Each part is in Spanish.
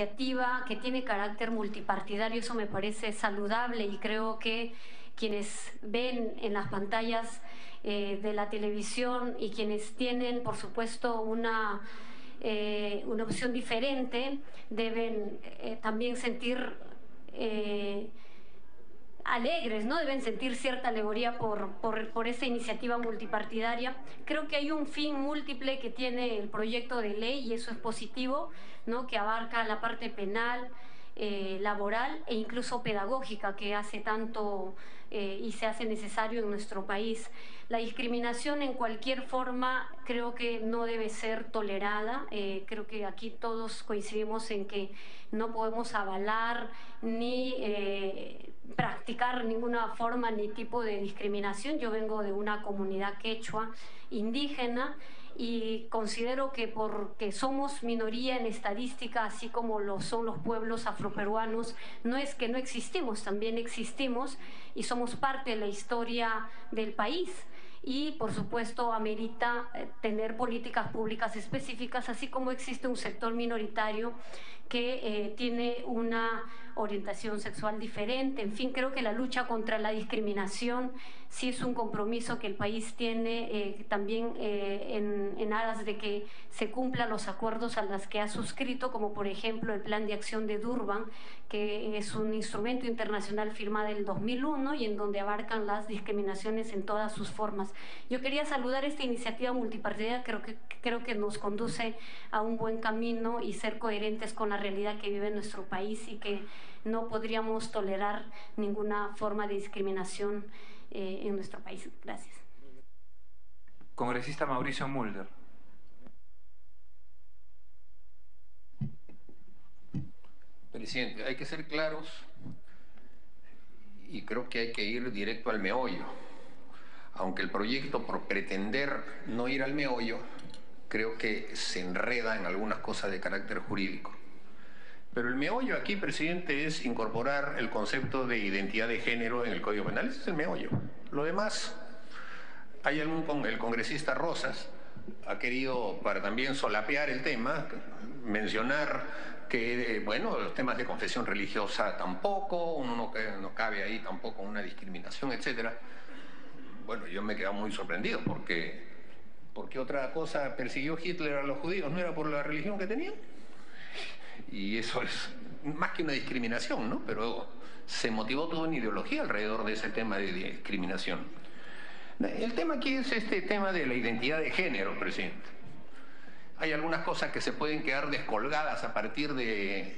iniciativa que tiene carácter multipartidario, eso me parece saludable y creo que quienes ven en las pantallas eh, de la televisión y quienes tienen, por supuesto, una, eh, una opción diferente, deben eh, también sentir alegres, ¿no? Deben sentir cierta alegoría por, por, esta iniciativa multipartidaria. Creo que hay un fin múltiple que tiene el proyecto de ley y eso es positivo, ¿no? Que abarca la parte penal, eh, laboral e incluso pedagógica que hace tanto eh, y se hace necesario en nuestro país. La discriminación en cualquier forma creo que no debe ser tolerada. Eh, creo que aquí todos coincidimos en que no podemos avalar ni practicar ninguna forma ni tipo de discriminación. Yo vengo de una comunidad quechua indígena y considero que porque somos minoría en estadística, así como lo son los pueblos afroperuanos, no es que no existimos, también existimos y somos parte de la historia del país. Y por supuesto amerita eh, tener políticas públicas específicas, así como existe un sector minoritario que eh, tiene una orientación sexual diferente. En fin, creo que la lucha contra la discriminación sí es un compromiso que el país tiene eh, también en, en, aras de que se cumplan los acuerdos a los que ha suscrito, como por ejemplo el Plan de Acción de Durban, que es un instrumento internacional firmado en el 2001 y en donde abarcan las discriminaciones en todas sus formas. Yo quería saludar esta iniciativa multipartidaria, creo que, creo que nos conduce a un buen camino y ser coherentes con la realidad que vive nuestro país y que no podríamos tolerar ninguna forma de discriminación eh, en nuestro país. Gracias. Congresista Mauricio Mulder. Presidente, hay que ser claros y creo que hay que ir directo al meollo. Aunque el proyecto, por pretender no ir al meollo, creo que se enreda en algunas cosas de carácter jurídico. Pero el meollo aquí, presidente, es incorporar el concepto de identidad de género en el Código Penal. Ese es el meollo. Lo demás, hay algún, el congresista Rosas ha querido, para también solapear el tema, mencionar que, eh, bueno, los temas de confesión religiosa tampoco, uno no, no cabe ahí tampoco una discriminación, etcétera. Bueno, yo me he quedado muy sorprendido porque, porque otra cosa persiguió Hitler a los judíos, ¿no era por la religión que tenían? Y eso es más que una discriminación, ¿no? Pero se motivó toda una ideología alrededor de ese tema de discriminación. El tema aquí es este tema de la identidad de género, presidente. Hay algunas cosas que se pueden quedar descolgadas a partir de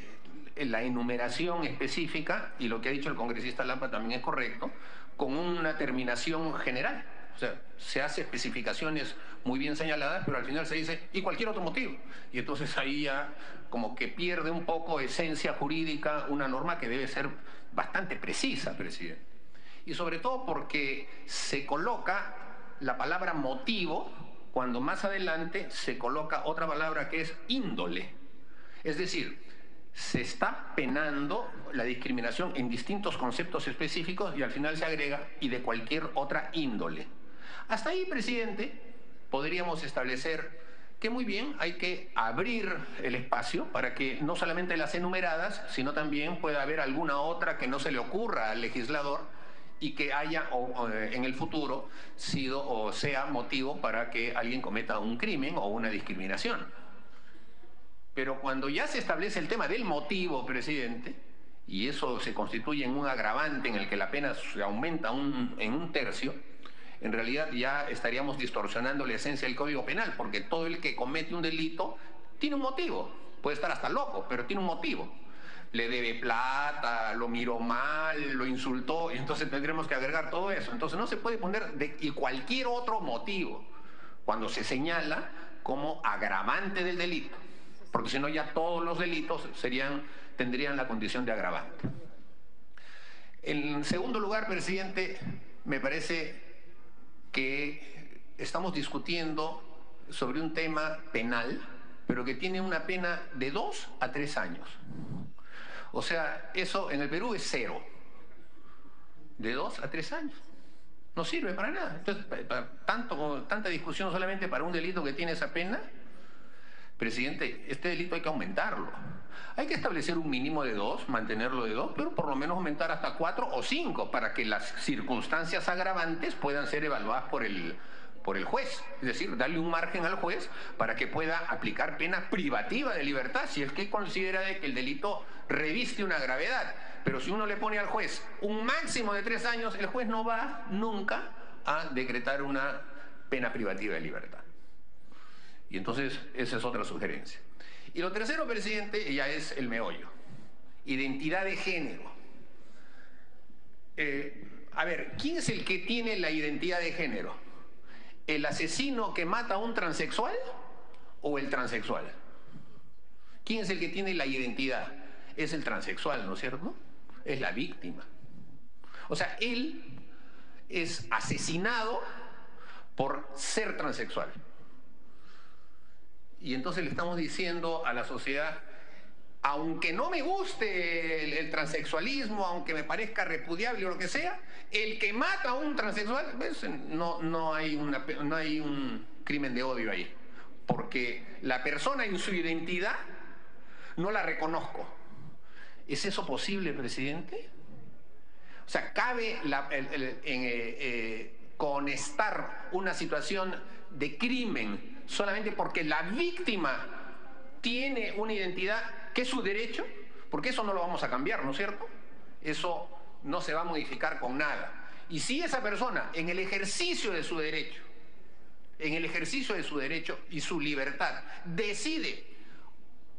la enumeración específica, y lo que ha dicho el congresista Lampa también es correcto, con una terminación general. O sea, se hace especificaciones muy bien señaladas, pero al final se dice, y cualquier otro motivo. Y entonces ahí ya como que pierde un poco esencia jurídica una norma que debe ser bastante precisa, presidente. Y sobre todo porque se coloca la palabra motivo cuando más adelante se coloca otra palabra que es índole. Es decir, se está penando la discriminación en distintos conceptos específicos y al final se agrega y de cualquier otra índole. Hasta ahí, presidente, podríamos establecer que muy bien hay que abrir el espacio para que no solamente las enumeradas, sino también pueda haber alguna otra que no se le ocurra al legislador y que haya en el futuro sido o sea motivo para que alguien cometa un crimen o una discriminación. Pero cuando ya se establece el tema del motivo, presidente, y eso se constituye en un agravante en el que la pena se aumenta en un tercio, en realidad ya estaríamos distorsionando la esencia del Código Penal, porque todo el que comete un delito tiene un motivo. Puede estar hasta loco, pero tiene un motivo le debe plata, lo miró mal, lo insultó, y entonces tendremos que agregar todo eso. Entonces no se puede poner de y cualquier otro motivo cuando se señala como agravante del delito, porque si no ya todos los delitos serían, tendrían la condición de agravante. En segundo lugar, presidente, me parece que estamos discutiendo sobre un tema penal, pero que tiene una pena de dos a tres años. O sea, eso en el Perú es cero. De dos a tres años. No sirve para nada. Entonces, tanto, tanta discusión solamente para un delito que tiene esa pena. Presidente, este delito hay que aumentarlo. Hay que establecer un mínimo de dos, mantenerlo de dos, pero por lo menos aumentar hasta cuatro o cinco para que las circunstancias agravantes puedan ser evaluadas por el, por el juez. Es decir, darle un margen al juez para que pueda aplicar pena privativa de libertad si es que considera de que el delito reviste una gravedad. Pero si uno le pone al juez un máximo de tres años, el juez no va nunca a decretar una pena privativa de libertad. Y entonces esa es otra sugerencia. Y lo tercero, presidente, ya es el meollo. Identidad de género. Eh, a ver, ¿quién es el que tiene la identidad de género? ¿El asesino que mata a un transexual o el transexual? ¿Quién es el que tiene la identidad? Es el transexual, ¿no es cierto? Es la víctima. O sea, él es asesinado por ser transexual. Y entonces le estamos diciendo a la sociedad, aunque no me guste el, transexualismo, aunque me parezca repudiable o lo que sea, el que mata a un transexual, No, no, hay un crimen de odio ahí. Porque la persona en su identidad no la reconozco. ¿Es eso posible, presidente? O sea, cabe la, en, eh, eh, una situación de crimen solamente porque la víctima tiene una identidad que es su derecho, porque eso no lo vamos a cambiar, ¿no es cierto? Eso no se va a modificar con nada. Y si esa persona, en el ejercicio de su derecho, en el ejercicio de su derecho y su libertad, decide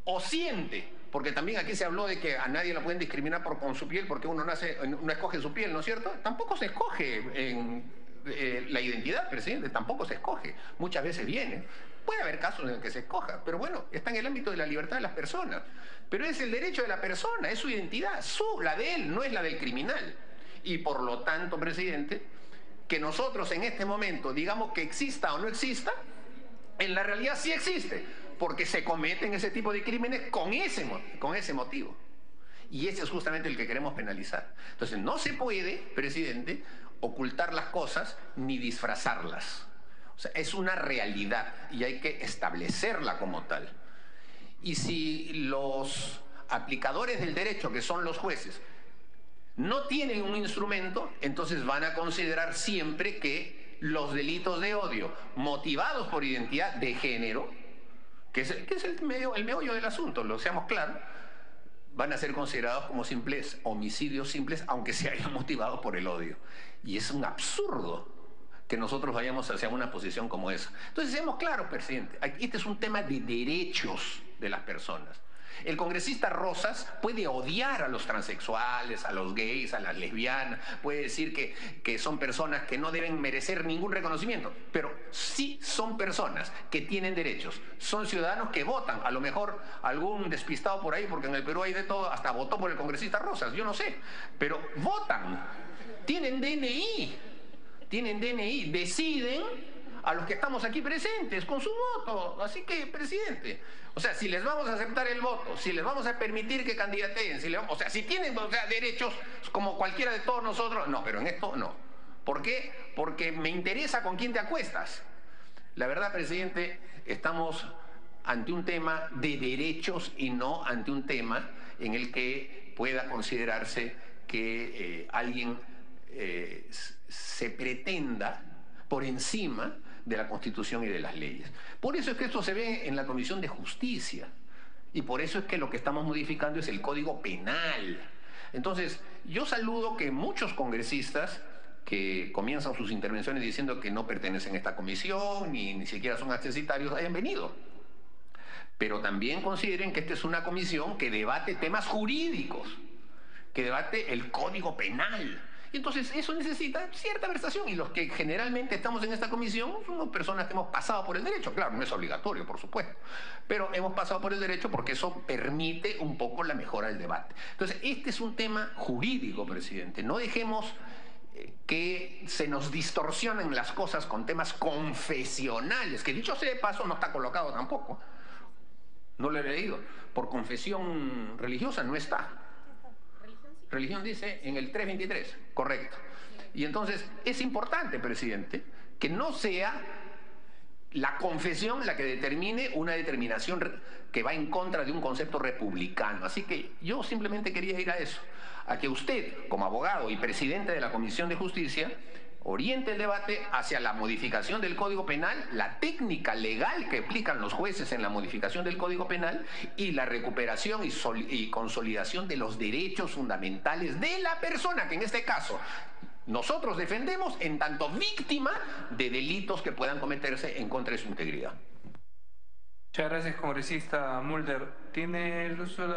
o siente, porque también aquí se habló de que a nadie la pueden discriminar por, con su piel porque uno nace, no escoge su piel, ¿no es cierto? Tampoco se escoge en eh, la identidad, presidente, tampoco se escoge. Muchas veces viene. Puede haber casos en los que se escoja, pero bueno, está en el ámbito de la libertad de las personas. Pero es el derecho de la persona, es su identidad, su, la de él, no es la del criminal. Y por lo tanto, presidente, que nosotros en este momento digamos que exista o no exista, en la realidad sí existe, porque se cometen ese tipo de crímenes con ese, con ese motivo. Y ese es justamente el que queremos penalizar. Entonces, no se puede, presidente, ocultar las cosas ni disfrazarlas. O sea, es una realidad y hay que establecerla como tal. Y si los aplicadores del derecho, que son los jueces, no tienen un instrumento, entonces van a considerar siempre que los delitos de odio motivados por identidad de género, que es, el, medio, el meollo del asunto, lo seamos claros, van a ser considerados como simples homicidios simples, aunque se hayan motivado por el odio. Y es un absurdo que nosotros vayamos hacia una posición como esa. Entonces, seamos claros, presidente, este es un tema de derechos de las personas. El congresista Rosas puede odiar a los transexuales, a los gays, a las lesbianas, puede decir que, que son personas que no deben merecer ningún reconocimiento, pero sí son personas que tienen derechos, son ciudadanos que votan, a lo mejor algún despistado por ahí, porque en el Perú hay de todo, hasta votó por el congresista Rosas, yo no sé, pero votan, tienen DNI, tienen DNI, deciden a los que estamos aquí presentes con su voto. Así que, presidente, o sea, si les vamos a aceptar el voto, si les vamos a permitir que candidateen, o sea, si tienen derechos como cualquiera de todos nosotros, no, pero en esto no. ¿Por qué? Porque me interesa con quién te acuestas. La verdad, presidente, estamos ante un tema de derechos y no ante un tema en el que pueda considerarse que eh, alguien eh, se pretenda por encima de la Constitución y de las leyes. Por eso es que esto se ve en la Comisión de Justicia. Y por eso es que lo que estamos modificando es el Código Penal. Entonces, yo saludo que muchos congresistas que comienzan sus intervenciones diciendo que no pertenecen a esta comisión ni ni siquiera son accesitarios hayan venido. Pero también consideren que esta es una comisión que debate temas jurídicos, que debate el Código Penal, y entonces eso necesita cierta versación y los que generalmente estamos en esta comisión somos personas que hemos pasado por el derecho. Claro, no es obligatorio, por supuesto, pero hemos pasado por el derecho porque eso permite un poco la mejora del debate. Entonces, este es un tema jurídico, presidente. No dejemos eh, que se nos distorsionen las cosas con temas confesionales, que dicho sea de paso no está colocado tampoco. No lo he leído. Por confesión religiosa no está. Religión dice en el 323, correcto. Y entonces es importante, presidente, que no sea la confesión la que determine una determinación que va en contra de un concepto republicano. Así que yo simplemente quería ir a eso, a que usted, como abogado y presidente de la Comisión de Justicia, oriente el debate hacia la modificación del Código Penal, la técnica legal que aplican los jueces en la modificación del Código Penal y la recuperación y, consolidación de los derechos fundamentales de la persona, que en este caso nosotros defendemos en tanto víctima de delitos que puedan cometerse en contra de su integridad. Muchas gracias, congresista Mulder. Tiene el uso de la